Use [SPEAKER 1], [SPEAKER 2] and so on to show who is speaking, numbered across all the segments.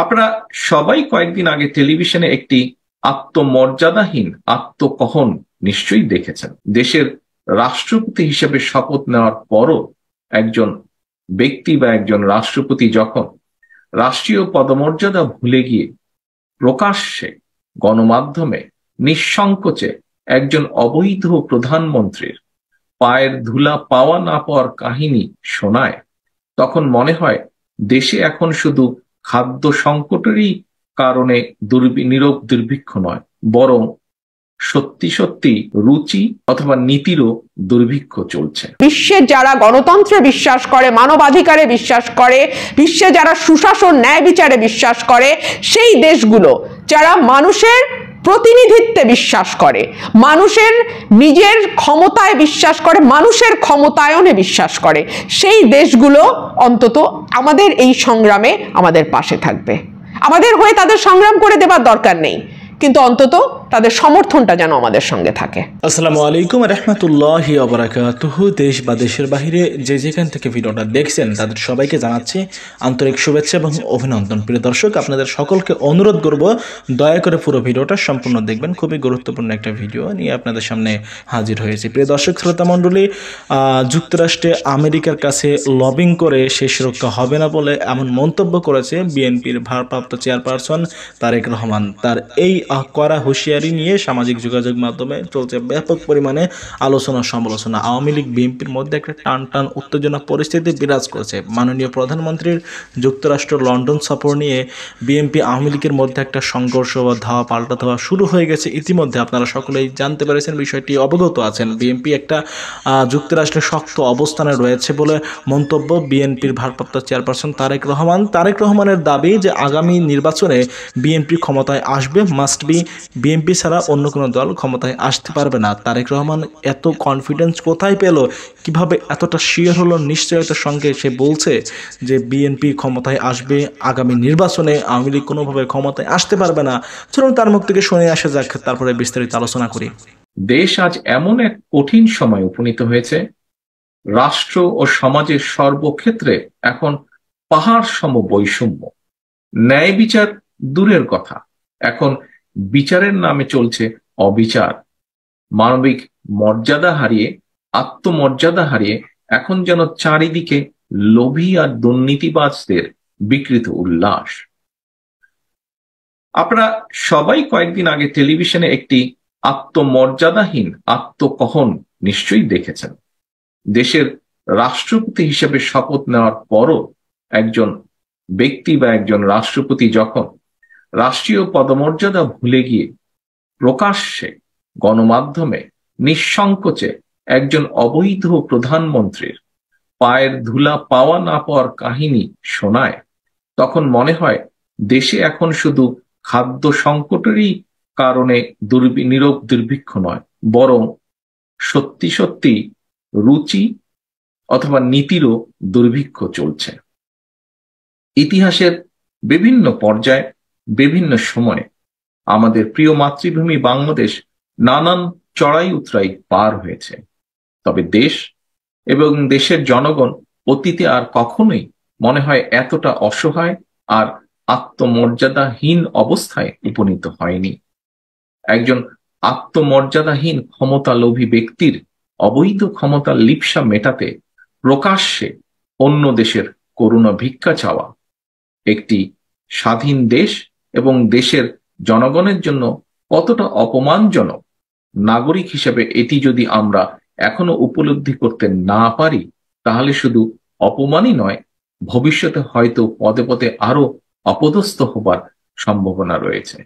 [SPEAKER 1] আপনারা সবাই কয়েকদিন আগে টেলিভিশনে একটি আত্মমর্যাদাহীন, আত্মকহন নিশ্চয়ই দেখেছেন। দেশের রাষ্ট্রপতি হিসেবে শপথ নেওয়ার পরও একজন ব্যক্তি বা একজন রাষ্ট্রপতি যখন রাষ্ট্রীয় পদমর্যাদা ভুলে গিয়ে প্রকাশ্যে গণমাধ্যমে নিঃসংকোচে একজন অবৈধ প্রধানমন্ত্রীর পায়ের ধুলা পাওয়া না পাওয়ার কাহিনী শোনায়, তখন মনে হয় দেশে এখন শুধু খাদ্য সংকটেরই কারণে নীরব দুর্ভিক্ষ নয়, বরং সত্যি সত্যি রুচি অথবা নীতিরও দুর্ভিক্ষ চলছে।
[SPEAKER 2] বিশ্বের যারা গণতন্ত্রে বিশ্বাস করে, মানবাধিকারে বিশ্বাস করে, বিশ্বে যারা সুশাসন, ন্যায় বিচারে বিশ্বাস করে, সেই দেশগুলো, যারা মানুষের প্রতিনিধিত্বে বিশ্বাস করে। মানুষের নিজের ক্ষমতায় বিশ্বাস করে, মানুষের ক্ষমতায়নে বিশ্বাস করে। সেই দেশগুলো অন্তত আমাদের এই সংগ্রামে আমাদের পাশে থাকবে। আমাদের হয়ে তাদের সংগ্রাম করে দেবার দরকার নেই। কিন্তু অন্তত তাদের সমর্থনটা যেন আমাদের সঙ্গে থাকে।
[SPEAKER 3] আসসালামু আলাইকুম রহমতুল্লাহ অবরাকাতুহ দেশ বা দেশের বাহিরে যে যেখান থেকে ভিডিওটা দেখছেন, তাদের সবাইকে জানাচ্ছি আন্তরিক শুভেচ্ছা এবং অভিনন্দন। প্রিয় দর্শক, আপনাদের সকলকে অনুরোধ করব, দয়া করে পুরো ভিডিওটা সম্পূর্ণ দেখবেন। খুবই গুরুত্বপূর্ণ একটা ভিডিও নিয়ে আপনাদের সামনে হাজির হয়েছে। প্রিয় দর্শক, শ্রোতা মণ্ডলী যুক্তরাষ্ট্রে আমেরিকার কাছে লবিং করে শেষ রক্ষা হবে না বলে এমন মন্তব্য করেছে বিএনপির ভারপ্রাপ্ত চেয়ারপারসন তারেক রহমান। তার এই করা হুঁশিয়ারি নিয়ে সামাজিক যোগাযোগ মাধ্যমে চলছে ব্যাপক পরিমাণে আলোচনা সমালোচনা। আওয়ামী লীগ, বিএনপির মধ্যে একটা টান টান উত্তেজনা পরিস্থিতি বিরাজ করেছে। মাননীয় প্রধানমন্ত্রীর যুক্তরাষ্ট্র লন্ডন সফর নিয়ে বিএনপি আওয়ামী লীগের মধ্যে একটা সংঘর্ষ বা ধাওয়া পাল্টা ধাওয়া শুরু হয়ে গেছে ইতিমধ্যে। আপনারা সকলেই জানতে পেরেছেন বিষয়টি অবগত আছেন। বিএনপি একটা যুক্তরাষ্ট্রের শক্ত অবস্থানে রয়েছে বলে মন্তব্য বিএনপির ভারপ্রাপ্ত চেয়ারপারসন তারেক রহমান। তারেক রহমানের দাবি যে আগামী নির্বাচনে বিএনপি ক্ষমতায় আসবে মাস্ট বি বিএনপি ছাড়া অন্য কোনো দল ক্ষমতায় আসতে পারবে না। তারেক রহমান এত কনফিডেন্স কোথায় পেল? কীভাবে এতটা শিওর হলো? নিশ্চয়তার সঙ্গে সে বলছে যে বিএনপি ক্ষমতায় আসবে, আগামী নির্বাচনে আওয়ামী লীগ কোনোভাবে ক্ষমতায় আসতে পারবে না। চলুন তার মুখ থেকে শুনে আসা যাক, তারপরে বিস্তারিত আলোচনা করি।
[SPEAKER 1] দেশ আজ এমন এক কঠিন সময় উপনীত হয়েছে। রাষ্ট্র ও সমাজের সর্বক্ষেত্রে এখন পাহাড় সম বৈষম্য ন্যায় বিচার দূরের কথা। এখন বিচারের নামে চলছে অবিচার। মানবিক মর্যাদা হারিয়ে, আত্মমর্যাদা হারিয়ে এখন যেন চারিদিকে লোভী আর দুর্নীতিবাজদের বিকৃত উল্লাস। আপনারা সবাই কয়েকদিন আগে টেলিভিশনে একটি আত্মমর্যাদাহীন আত্মকহন নিশ্চয়ই দেখেছেন। দেশের রাষ্ট্রপতি হিসেবে শপথ নেওয়ার পরও একজন ব্যক্তি বা একজন রাষ্ট্রপতি যখন রাষ্ট্রীয় পদমর্যাদা ভুলে গিয়ে প্রকাশ্যে গণমাধ্যমে নিঃসংকোচে একজন অবৈধ প্রধানমন্ত্রীর পায়ের ধুলা পাওয়া না পাওয়ার কাহিনী শোনায়, তখন মনে হয় দেশে এখন শুধু খাদ্য সংকটেরই কারণে নীরব দুর্ভিক্ষ নয়, বরং সত্যি সত্যি রুচি অথবা নীতিরও দুর্ভিক্ষ চলছে। ইতিহাসের বিভিন্ন পর্যায়ে বিভিন্ন সময়ে আমাদের প্রিয় মাতৃভূমি বাংলাদেশ নানান চড়াই উতরাই পার হয়েছে। তবে দেশ এবং দেশের জনগণ অতীতে আর কখনোই মনে হয় এতটা অসহায় আর আত্মমর্যাদাহীন অবস্থায় উপনীত হয়নি। একজন আত্মমর্যাদাহীন ক্ষমতালোভী ব্যক্তির অবৈধ ক্ষমতার লিপসা মেটাতে প্রকাশ্যে অন্য দেশের করুণা ভিক্ষা চাওয়া একটি স্বাধীন দেশ এবং দেশের জনগণের জন্য কতটা অপমানজনক। নাগরিক হিসেবে এটি যদি আমরা এখনও উপলব্ধি করতে না পারি, তাহলে শুধু অপমানই নয়, ভবিষ্যতে হয়তো পদে পদে আরও অপদস্থ হবার সম্ভাবনা রয়েছে।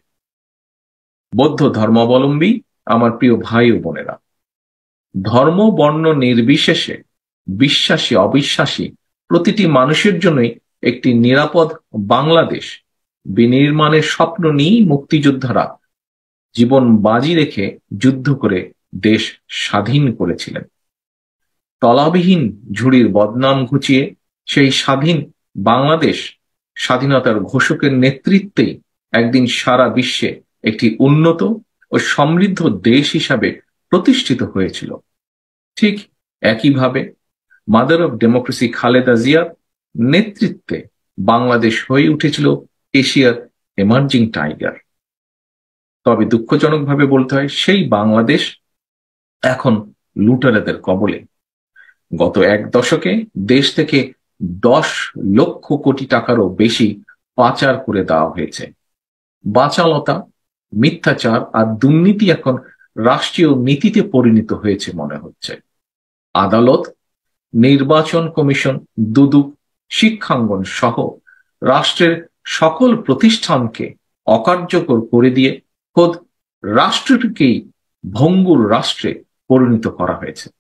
[SPEAKER 1] বৌদ্ধ ধর্মাবলম্বী, আমার প্রিয় ভাই ও বোনেরা, ধর্ম, বর্ণ নির্বিশেষে বিশ্বাসী, অবিশ্বাসী প্রতিটি মানুষের জন্যই একটি নিরাপদ বাংলাদেশ বিনির্মাণের স্বপ্ন নিয়েই মুক্তিযোদ্ধারা জীবন বাজি রেখে যুদ্ধ করে দেশ স্বাধীন করেছিলেন। তলাবিহীন ঝুড়ির বদনাম ঘুচিয়ে সেই স্বাধীন বাংলাদেশ স্বাধীনতার ঘোষকের নেতৃত্বেই একদিন সারা বিশ্বে একটি উন্নত ও সমৃদ্ধ দেশ হিসাবে প্রতিষ্ঠিত হয়েছিল। ঠিক একইভাবে মাদার অব ডেমোক্রেসি খালেদা জিয়ার নেতৃত্বে বাংলাদেশ হয়ে উঠেছিল এশিয়ার এমার্জিং টাইগার তবে দুঃখজনকভাবে বলতে হয়, সেই বাংলাদেশ এখন লুটারেদের কবলে। গত এক দশকে দেশ থেকে দশ লক্ষ কোটি টাকারও বেশি পাচার করে দেওয়া হয়েছে। বাচালতা, মিথ্যাচার আর দুর্নীতি এখন রাষ্ট্রীয় নীতিতে পরিণত হয়েছে মনে হচ্ছে। আদালত, নির্বাচন কমিশন, দুদুক, শিক্ষাঙ্গন সহ রাষ্ট্রের সকল প্রতিষ্ঠানকে অকার্যকর করে দিয়ে খোদ রাষ্ট্রটিকেই ভঙ্গুর রাষ্ট্রে পরিণত করা হয়েছে।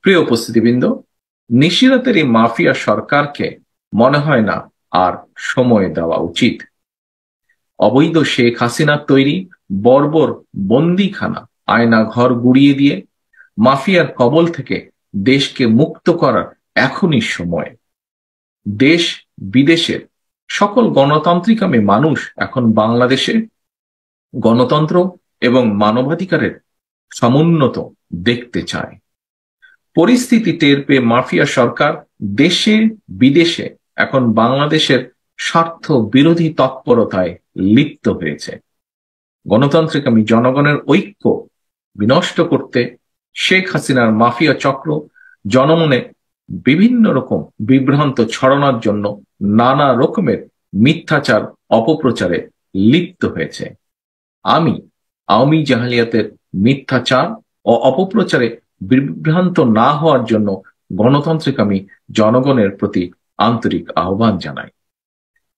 [SPEAKER 1] প্রিয় উপস্থিতিবৃন্দ, নিশিরাতের এই মাফিয়া সরকারকে মনে হয় না আর সময় দেওয়া উচিত। অবৈধ শেখ হাসিনার তৈরি বর্বর বন্দিখানা আয়না ঘর গুড়িয়ে দিয়ে মাফিয়ার কবল থেকে দেশকে মুক্ত করার এখনই সময়। দেশ বিদেশের সকল গণতান্ত্রিকামী মানুষ এখন বাংলাদেশে গণতন্ত্র এবং মানবাধিকারের সমুন্নত দেখতে চায়। পরিস্থিতি টের পেয়ে মাফিয়া সরকার দেশে বিদেশে এখন বাংলাদেশের স্বার্থ বিরোধী তৎপরতায় লিপ্ত হয়েছে। গণতান্ত্রিকামী জনগণের ঐক্য বিনষ্ট করতে শেখ হাসিনার মাফিয়া চক্র জনমনে বিভিন্ন রকম বিভ্রান্ত ছড়ানোর জন্য নানা রকমের মিথ্যাচার, অপপ্রচারে লিপ্ত হয়েছে। আমি আওয়ামী জাহালিয়াতের মিথ্যাচার ও অপপ্রচারে বিভ্রান্ত না হওয়ার জন্য গণতান্ত্রিক আমি জনগণের প্রতি আন্তরিক আহ্বান জানাই।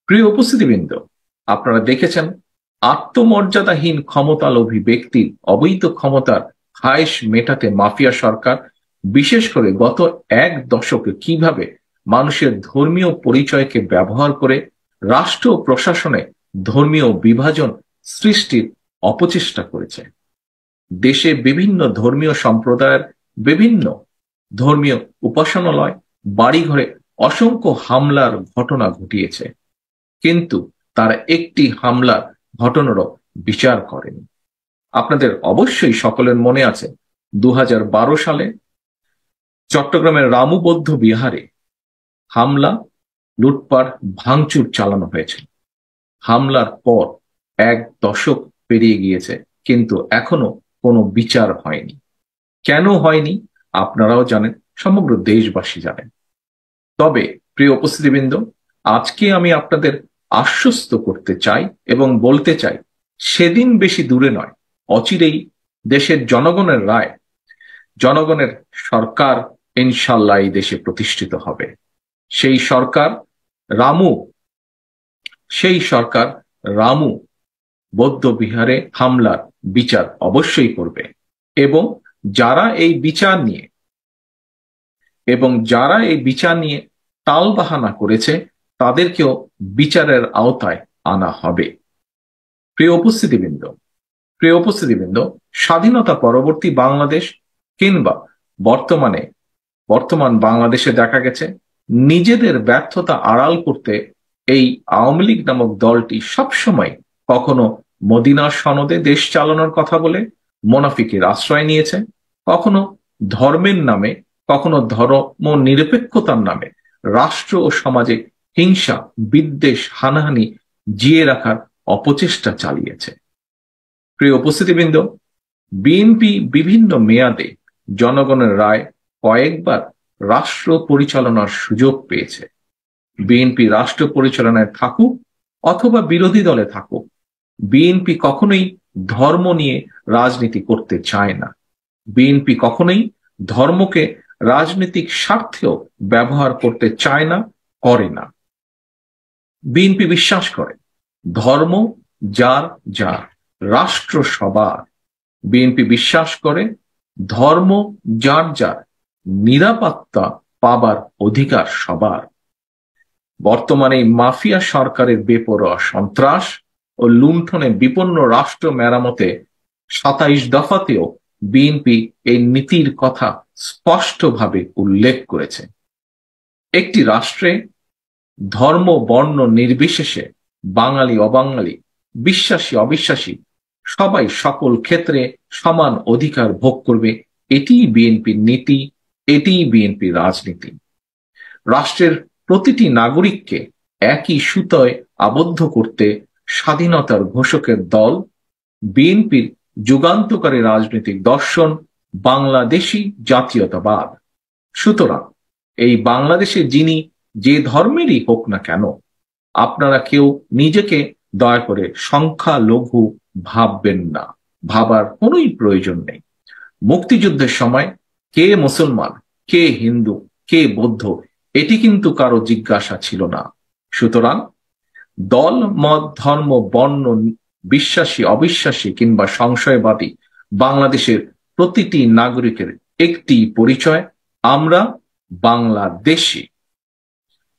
[SPEAKER 1] প্রিয় উপস্থিতিবৃন্দ, আপনারা দেখেছেন, আত্মমর্যাদাহীন ক্ষমতালোভী ব্যক্তির অবৈধ ক্ষমতার খায়েশ মেটাতে মাফিয়া সরকার, বিশেষ করে গত এক দশকে কীভাবে মানুষের ধর্মীয় পরিচয়কে ব্যবহার করে রাষ্ট্র প্রশাসনে ধর্মীয় বিভাজন সৃষ্টির অপচেষ্টা করেছে। দেশে বিভিন্ন ধর্মীয় সম্প্রদায়ের বিভিন্ন ধর্মীয় উপাসনালয় বাড়িঘরে অসংখ্য হামলার ঘটনা ঘটিয়েছে, কিন্তু তার একটি হামলার ঘটনারও বিচার করেনি। আপনাদের অবশ্যই সকলের মনে আছে দু হাজার বারো সালে চট্টগ্রামের রামুবদ্ধ বিহারে হামলা, লুটপাট, ভাঙচুর চালানো হয়েছে। হামলার পর এক দশক পেরিয়ে গিয়েছে, কিন্তু এখনও কোনো বিচার হয়নি। কেন হয়নি? আপনারাও জানেন, সমগ্র দেশবাসী জানেন। তবে, প্রিয় উপস্থিতিবৃন্দ, আজকে আমি আপনাদের আশ্বস্ত করতে চাই এবং বলতে চাই, সেদিন বেশি দূরে নয়, অচিরেই দেশের জনগণের রায়, জনগণের সরকার ইনশাল্লাহ এই দেশে প্রতিষ্ঠিত হবে। সেই সরকার রামু, সেই সরকার রামু বৌদ্ধ বিহারে হামলার বিচার অবশ্যই করবে এবং যারা এই বিচার নিয়ে এবং যারা এই বিচার নিয়ে তালবাহানা করেছে, তাদেরকেও বিচারের আওতায় আনা হবে। প্রিয় উপস্থিতিবৃন্দ প্রিয় উপস্থিতিবৃন্দ, স্বাধীনতা পরবর্তী বাংলাদেশ কিংবা বর্তমানে, বর্তমান বাংলাদেশে দেখা গেছে নিজেদের ব্যর্থতা আড়াল করতে এই আওয়ামী লীগ নামক দলটি সবসময় কখনো মদিনার সনদে দেশ চালানোর কথা বলে, মোনাফিকের আশ্রয় নিয়েছে, কখনো ধর্মের নামে, কখনো ধর্ম নিরপেক্ষতার নামে রাষ্ট্র ও সমাজে হিংসা, বিদ্বেষ, হানাহানি জিয়ে রাখার অপচেষ্টা চালিয়েছে। প্রিয় উপস্থিতিবৃন্দ, বিএনপি বিভিন্ন মেয়াদে জনগণের রায় কয়েকবার রাষ্ট্র পরিচালনার সুযোগ পেয়েছে। বিএনপি রাষ্ট্র পরিচালনায় থাকুক অথবা বিরোধী দলে থাকুক বিএনপি কখনোই ধর্ম নিয়ে রাজনীতি করতে চায় না। বিএনপি কখনোই ধর্মকে রাজনৈতিক স্বার্থেও ব্যবহার করতে চায় না, করে না। বিএনপি বিশ্বাস করে, ধর্ম যার যার, রাষ্ট্র সবার। বিএনপি বিশ্বাস করে, ধর্ম যার যার নিরাপত্তা পাবার অধিকার সবার। বর্তমানে মাফিয়া সরকারের বেপরোয়া সন্ত্রাস ও লুণ্ঠনে বিপন্ন রাষ্ট্র মেরামতে সাতাইশ দফাতেও বিএনপি এই নীতির কথা স্পষ্টভাবে উল্লেখ করেছে। একটি রাষ্ট্রে ধর্ম, বর্ণ নির্বিশেষে বাঙালি, অবাঙালি, বিশ্বাসী, অবিশ্বাসী সবাই সকল ক্ষেত্রে সমান অধিকার ভোগ করবে, এটিই বিএনপির নীতি এটিই বিএনপির রাজনীতি। রাষ্ট্রের প্রতিটি নাগরিককে একই সুতোয় আবদ্ধ করতে স্বাধীনতার ঘোষকের দল, বিএনপির যুগান্তকারী রাজনৈতিক দর্শন, বাংলাদেশি জাতীয়তাবাদ। সুতরাং এই বাংলাদেশে যিনি যে ধর্মেরই হোক না কেন, আপনারা কেউ নিজেকে দয়া করে সংখ্যালঘু ভাববেন না। ভাবার কোনোই প্রয়োজন নেই। মুক্তিযুদ্ধের সময় কে মুসলমান, কে হিন্দু, কে বৌদ্ধ, এটি কিন্তু কারও জিজ্ঞাসা ছিল না। সুতরাং দল, মত, ধর্ম, বর্ণ, বিশ্বাসী, অবিশ্বাসী কিংবা সংশয়বাদী বাংলাদেশের প্রতিটি নাগরিকের একটি পরিচয়, আমরা বাংলাদেশি।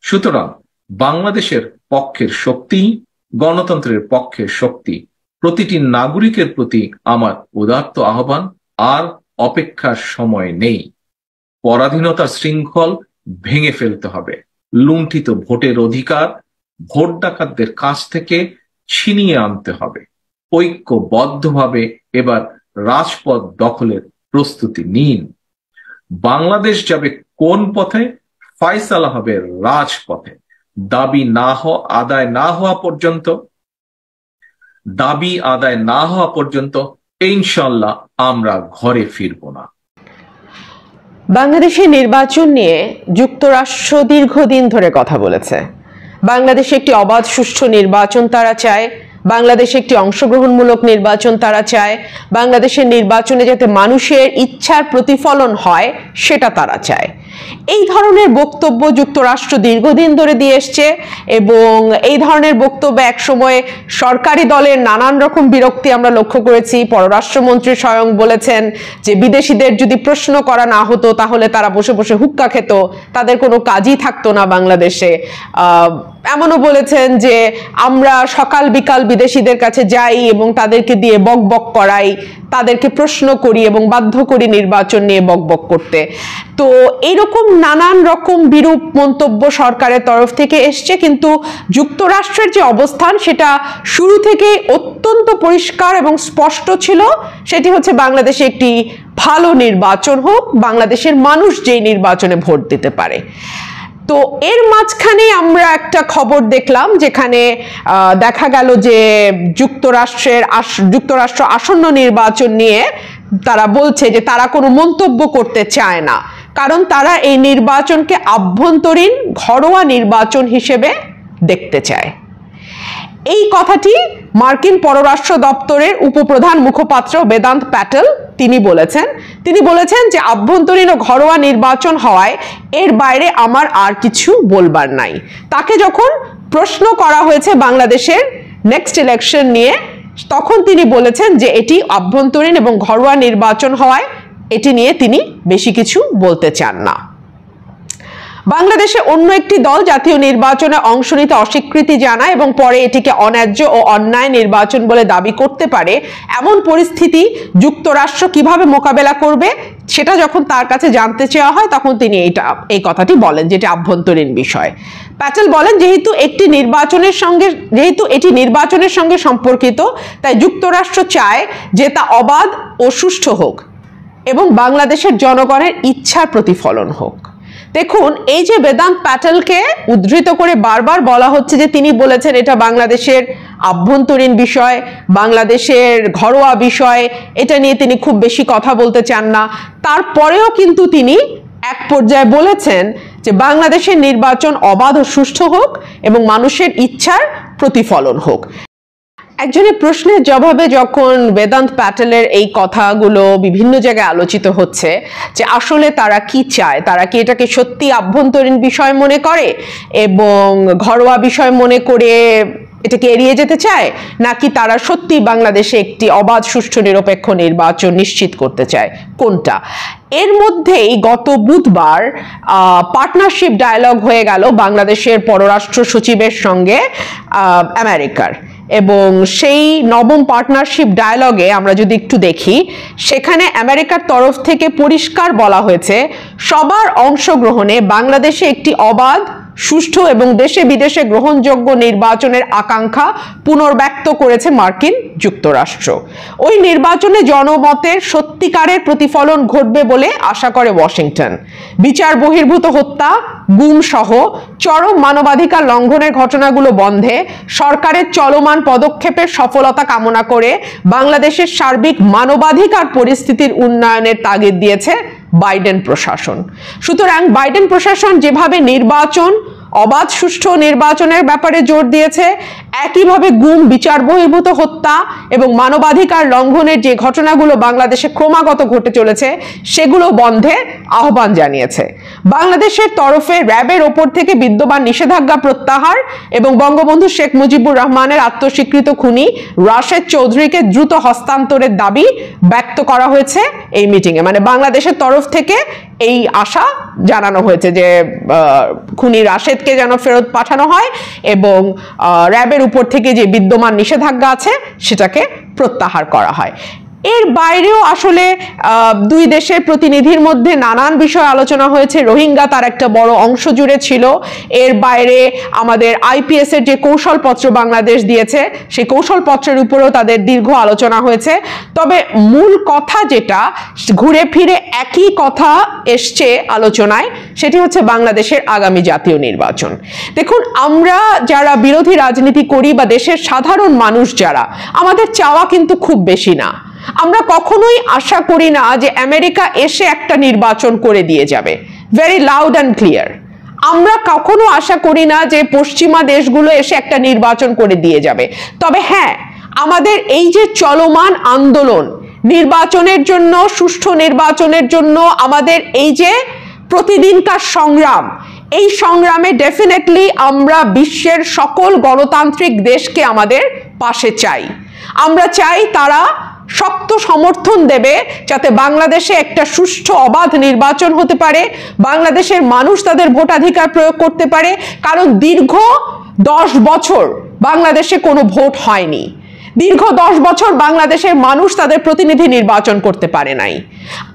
[SPEAKER 1] সুতরাং বাংলাদেশের পক্ষের শক্তি, গণতন্ত্রের পক্ষের শক্তি, প্রতিটি নাগরিকের প্রতি আমার উদাত্ত আহ্বান, আর অপেক্ষার সময় নেই। পরাধীনতার শৃঙ্খল ভেঙে ফেলতে হবে। লুণ্ঠিত ভোটের অধিকার ভোট ডাকাতদের কাছ থেকে ছিনিয়ে আনতে হবে। ঐক্যবদ্ধভাবে এবার রাজপথ দখলের প্রস্তুতি নিন। বাংলাদেশ যাবে কোন পথে? ফয়সালা হবে রাজপথে। দাবি না হওয়া আদায় না হওয়া পর্যন্ত। দাবি আদায় না হওয়া পর্যন্ত ইনশাল্লাহ আমরা ঘরে ফিরব না।
[SPEAKER 2] বাংলাদেশের নির্বাচন নিয়ে যুক্তরাষ্ট্র দীর্ঘদিন ধরে কথা বলেছে। বাংলাদেশে একটি অবাধ সুষ্ঠু নির্বাচন তারা চায়, বাংলাদেশে একটি অংশগ্রহণমূলক নির্বাচন তারা চায়, বাংলাদেশের নির্বাচনে যাতে মানুষের ইচ্ছার প্রতিফলন হয়, সেটা তারা চায়। এই ধরনের বক্তব্য যুক্তরাষ্ট্র দীর্ঘদিন ধরে দিয়ে এসছে এবং এই ধরনের বক্তব্য একসময় সরকারি দলের নানান রকম বিরক্তি আমরা লক্ষ্য করেছি। পররাষ্ট্রমন্ত্রী স্বয়ং বলেছেন যে বিদেশিদের যদি প্রশ্ন করা না হতো তাহলে তারা বসে বসে হুক্কা খেত। তাদের কোনো কাজই থাকতো না বাংলাদেশে। এমনও বলেছেন যে আমরা সকাল বিকাল বিদেশিদের কাছে যাই এবং তাদেরকে দিয়ে বক বক করাই, তাদেরকে প্রশ্ন করি এবং বাধ্য করি নির্বাচন নিয়ে বক বক করতে। তো এরকম নানান রকম বিরূপ মন্তব্য সরকারের তরফ থেকে এসছে, কিন্তু যুক্তরাষ্ট্রের যে অবস্থান সেটা শুরু থেকে অত্যন্ত পরিষ্কার এবং স্পষ্ট ছিল। সেটি হচ্ছে বাংলাদেশে একটি ভালো নির্বাচন হোক, বাংলাদেশের মানুষ যেই নির্বাচনে ভোট দিতে পারে। তো এর মাঝখানে আমরা একটা খবর দেখলাম, যেখানে দেখা গেল যে যুক্তরাষ্ট্রের যুক্তরাষ্ট্র আসন্ন নির্বাচন নিয়ে তারা বলছে যে তারা কোনো মন্তব্য করতে চায় না। কারণ তারা এই নির্বাচনকে আভ্যন্তরীণ ঘরোয়া নির্বাচন হিসেবে দেখতে চায়। এই কথাটি মার্কিন পররাষ্ট্র দপ্তরের উপপ্রধান মুখপাত্র বেদান্ত প্যাটেল তিনি বলেছেন। তিনি বলেছেন যে আভ্যন্তরীণ ও ঘরোয়া নির্বাচন হওয়ায় এর বাইরে আমার আর কিছু বলবার নাই। তাকে যখন প্রশ্ন করা হয়েছে বাংলাদেশের নেক্সট ইলেকশন নিয়ে, তখন তিনি বলেছেন যে এটি আভ্যন্তরীণ এবং ঘরোয়া নির্বাচন হওয়ায় এটি নিয়ে তিনি বেশি কিছু বলতে চান না। বাংলাদেশে অন্য একটি দল জাতীয় নির্বাচনে অংশ নিতে অস্বীকৃতি জানায় এবং পরে এটিকে অন্যায্য ও অন্যায় নির্বাচন বলে দাবি করতে পারে, এমন পরিস্থিতি যুক্তরাষ্ট্র কীভাবে মোকাবেলা করবে সেটা যখন তার কাছে জানতে চাওয়া হয় তখন তিনি এইটা এই কথাটি বলেন যেটি আভ্যন্তরীণ বিষয়। প্যাটেল বলেন, যেহেতু একটি নির্বাচনের সঙ্গে, যেহেতু এটি নির্বাচনের সঙ্গে সম্পর্কিত, তাই যুক্তরাষ্ট্র চায় যে তা অবাধ ও সুষ্ঠু হোক। এবং বাংলাদেশের জনগণের ইচ্ছার প্রতিফলন হোক। দেখুন, এই যে বেদান্ত প্যাটেলকে উদ্ধৃত করে বারবার বলা হচ্ছে যে তিনি বলেছেন এটা বাংলাদেশের আভ্যন্তরীণ বিষয়, বাংলাদেশের ঘরোয়া বিষয়, এটা নিয়ে তিনি খুব বেশি কথা বলতে চান না। তারপরেও কিন্তু তিনি এক পর্যায়ে বলেছেন যে বাংলাদেশের নির্বাচন অবাধ ও সুষ্ঠু হোক এবং মানুষের ইচ্ছার প্রতিফলন হোক। একজনের প্রশ্নের জবাবে যখন বেদান্ত প্যাটেলের এই কথাগুলো বিভিন্ন জায়গায় আলোচিত হচ্ছে যে আসলে তারা কি চায়, তারা কি এটাকে সত্যি আভ্যন্তরীণ বিষয় মনে করে এবং ঘরোয়া বিষয় মনে করে এটাকে এড়িয়ে যেতে চায়, নাকি তারা সত্যি বাংলাদেশে একটি অবাধ, সুষ্ঠু, নিরপেক্ষ নির্বাচন নিশ্চিত করতে চায়? কোনটা? এর মধ্যেই গত বুধবার পার্টনারশিপ ডায়ালগ হয়ে গেল বাংলাদেশের পররাষ্ট্র সচিবের সঙ্গে আমেরিকার। এবং সেই নবম পার্টনারশিপ ডায়ালগে আমরা যদি একটু দেখি, সেখানে আমেরিকার তরফ থেকে পরিষ্কার বলা হয়েছে, সবার অংশগ্রহণে বাংলাদেশে একটি অবাধ সুষ্ঠু এবং দেশে বিদেশে গ্রহণযোগ্য নির্বাচনের আকাঙ্ক্ষা পুনর্ব্যক্ত করেছে মার্কিন যুক্তরাষ্ট্র। ওই নির্বাচনে জনমতের সত্যিকারের প্রতিফলন ঘটবে বলে আশা করে ওয়াশিংটন। বিচার বহির্ভূত হত্যা, গুম সহ চরম মানবাধিকার লঙ্ঘনের ঘটনাগুলো বন্ধে সরকারের চলমান পদক্ষেপের সফলতা কামনা করে বাংলাদেশের সার্বিক মানবাধিকার পরিস্থিতির উন্নয়নের তাগিদ দিয়েছে বাইডেন প্রশাসন। সুতরাং বাইডেন প্রশাসন যেভাবে নির্বাচন অবাধ সুষ্ঠু নির্বাচনের ব্যাপারে জোর দিয়েছে। একইভাবে গুম, বিচার বহির্ভূত হত্যা এবং মানবাধিকার লঙ্ঘনের যে ঘটনাগুলো বাংলাদেশে ক্রমাগত ঘটে চলেছে, সেগুলো বন্ধে আহ্বান জানিয়েছে। বাংলাদেশের তরফে র্যাবের ওপর থেকে বিদ্যমান নিষেধাজ্ঞা প্রত্যাহার এবং বঙ্গবন্ধু শেখ মুজিবুর রহমানের আত্মস্বীকৃত খুনি রাশেদ চৌধুরীকে দ্রুত হস্তান্তরের দাবি ব্যক্ত করা হয়েছে এই মিটিংয়ে। মানে বাংলাদেশের তরফ থেকে এই আশা জানানো হয়েছে যে খুনি রাশেদকে যেন ফেরত পাঠানো হয় এবং র্যাবের উপর থেকে যে বিদ্যমান নিষেধাজ্ঞা আছে, সেটাকে প্রত্যাহার করা হয়। এর বাইরেও আসলে দুই দেশের প্রতিনিধির মধ্যে নানান বিষয় আলোচনা হয়েছে। রোহিঙ্গা তার একটা বড় অংশ জুড়ে ছিল। এর বাইরে আমাদের আইপিএস এর যে কৌশলপত্র বাংলাদেশ দিয়েছে, সেই কৌশলপত্রের উপরেও তাদের দীর্ঘ আলোচনা হয়েছে। তবে মূল কথা যেটা, ঘুরে ফিরে একই কথা এসছে আলোচনায়, সেটি হচ্ছে বাংলাদেশের আগামী জাতীয় নির্বাচন। দেখুন, আমরা যারা বিরোধী রাজনীতি করি বা দেশের সাধারণ মানুষ যারা, আমাদের চাওয়া কিন্তু খুব বেশি না। আমরা কখনোই আশা করি না যে আমেরিকা এসে একটা নির্বাচন করে দিয়ে যাবে। ভেরি লাউড অ্যান্ড ক্লিয়ার আমরা কখনো আশা করি না যে পশ্চিমা দেশগুলো এসে একটা নির্বাচন করে দিয়ে যাবে। তবে হ্যাঁ আমাদের এই যে চলমান আন্দোলন, নির্বাচনের জন্য, সুষ্ঠু নির্বাচনের জন্য, আমাদের এই যে প্রতিদিনকার সংগ্রাম, এই সংগ্রামে ডেফিনেটলি আমরা বিশ্বের সকল গণতান্ত্রিক দেশকে আমাদের পাশে চাই। আমরা চাই তারা শক্ত সমর্থন দেবে যাতে বাংলাদেশে একটা সুষ্ঠু অবাধ নির্বাচন হতে পারে, বাংলাদেশের মানুষ তাদের ভোটাধিকার প্রয়োগ করতে পারে, কারণ দীর্ঘ দশ বছর বাংলাদেশে কোনো ভোট হয়নি। দীর্ঘ দশ বছর বাংলাদেশের মানুষ তাদের প্রতিনিধি নির্বাচন করতে পারে নাই।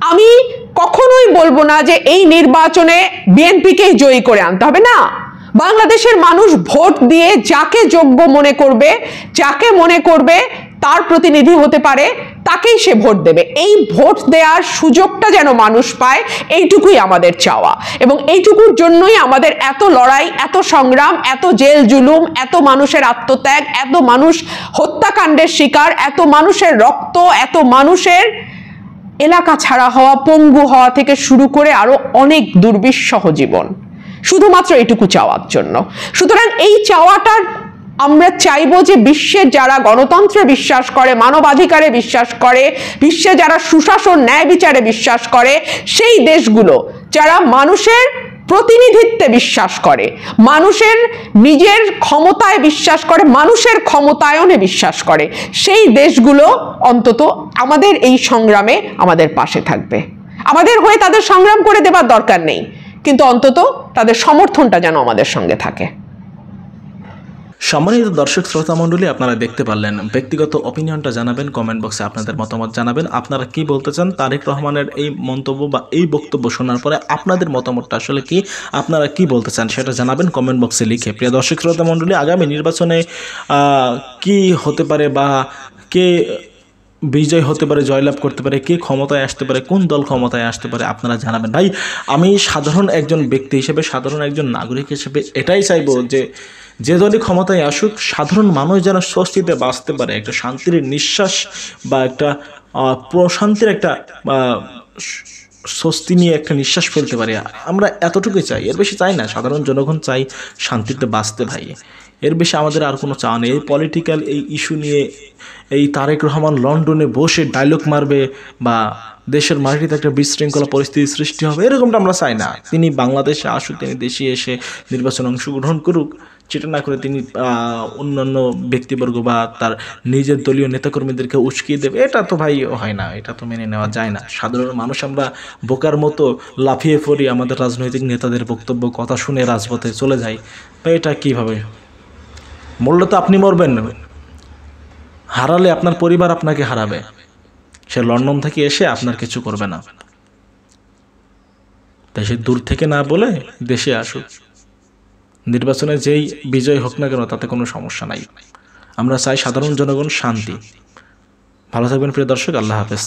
[SPEAKER 2] আমি কখনোই বলব না যে এই নির্বাচনে বিএনপিকেই জয়ী করে আনতে হবে, না। বাংলাদেশের মানুষ ভোট দিয়ে যাকে যোগ্য মনে করবে, যাকে মনে করবে তার প্রতিনিধি হতে পারে, তাকেই সে ভোট দেবে। এই ভোট দেওয়ার সুযোগটা যেন মানুষ পায়, এইটুকুই আমাদের চাওয়া। এবং এইটুকুর জন্যই আমাদের এত লড়াই, এত সংগ্রাম, এত জেল জুলুম, এত মানুষের আত্মত্যাগ, এত মানুষ হত্যাকাণ্ডের শিকার, এত মানুষের রক্ত, এত মানুষের এলাকা ছাড়া হওয়া, পঙ্গু হওয়া থেকে শুরু করে আরও অনেক দুর্বিষহ জীবন। শুধুমাত্র এটুকু চাওয়ার জন্য। সুতরাং এই চাওয়াটার আমরা চাইব যে বিশ্বের যারা গণতন্ত্রে বিশ্বাস করে, মানবাধিকারে বিশ্বাস করে, বিশ্বে যারা সুশাসন, ন্যায় বিচারে বিশ্বাস করে, সেই দেশগুলো যারা মানুষের প্রতিনিধিত্বে বিশ্বাস করে, মানুষের নিজের ক্ষমতায় বিশ্বাস করে, মানুষের ক্ষমতায়নে বিশ্বাস করে, সেই দেশগুলো অন্তত আমাদের এই সংগ্রামে আমাদের পাশে থাকবে। আমাদের হয়ে তাদের সংগ্রাম করে দেবার দরকার নেই, কিন্তু অন্তত তাদের সমর্থনটা যেন আমাদের সঙ্গে থাকে।
[SPEAKER 3] সম্মানিত দর্শক শ্রোতা মণ্ডলী, আপনারা দেখতে পারলেন, ব্যক্তিগত অপিনিয়নটা জানাবেন কমেন্ট বক্সে আপনাদের মতামত জানাবেন। আপনারা কি বলতে চান? তারেক রহমানের এই মন্তব্য বা এই বক্তব্য শোনার পরে আপনাদের মতামতটা আসলে কি? আপনারা কি বলতে চান সেটা জানাবেন কমেন্ট বক্সে লিখে। প্রিয় দর্শক শ্রোতা মণ্ডলী, আগামী নির্বাচনে কি হতে পারে বা কে বিজয় হতে পারে, জয়লাভ করতে পারে, কে ক্ষমতায় আসতে পারে, কোন দল ক্ষমতায় আসতে পারে, আপনারা জানাবেন। ভাই, আমি সাধারণ একজন ব্যক্তি হিসেবে, সাধারণ একজন নাগরিক হিসেবে এটাই চাইব যে যে দলই ক্ষমতায় আসুক, সাধারণ মানুষ যেন স্বস্তিতে বাঁচতে পারে, একটা শান্তির নিঃশ্বাস বা একটা প্রশান্তির একটা স্বস্তি নিয়ে একটা নিঃশ্বাস ফেলতে পারে। আমরা এতটুকুই চাই। এর বেশি চাই না। সাধারণ জনগণ চাই শান্তিতে বাঁচতে ভাই। এর বেশি আমাদের আর কোনো চা নেই। এই পলিটিক্যাল এই ইস্যু নিয়ে, এই তারেক রহমান লন্ডনে বসে ডায়লগ মারবে বা দেশের মাটিতে একটা বিশৃঙ্খলা পরিস্থিতি সৃষ্টি হবে, এরকমটা আমরা চাই না। তিনি বাংলাদেশে আসুক, তিনি দেশে এসে নির্বাচনে অংশগ্রহণ করুক। যেটা না করে তিনি অন্যান্য ব্যক্তিবর্গ বা তার নিজের দলীয় নেতাকর্মীদেরকে উস্কিয়ে দেবে। এটা তো ভাই হয় না, এটা তো মেনে নেওয়া যায় না। সাধারণ মানুষ আমরা বোকার মতো লাফিয়ে পড়ি, আমাদের রাজনৈতিক নেতাদের বক্তব্য, কথা শুনে রাজপথে চলে যাই। তো এটা কীভাবে? মরলে তো আপনি মরবেন। হারালে আপনার পরিবার আপনাকে হারাবে। সে লন্ডন থেকে এসে আপনার কিছু করবে না। তাই সে দূর থেকে না বলে দেশে আসুক। নির্বাচনে যেই বিজয় হোক না কেন তাতে কোনো সমস্যা নাই। আমরা চাই সাধারণ জনগণ শান্তি। ভালো থাকবেন প্রিয় দর্শক, আল্লাহ হাফেজ।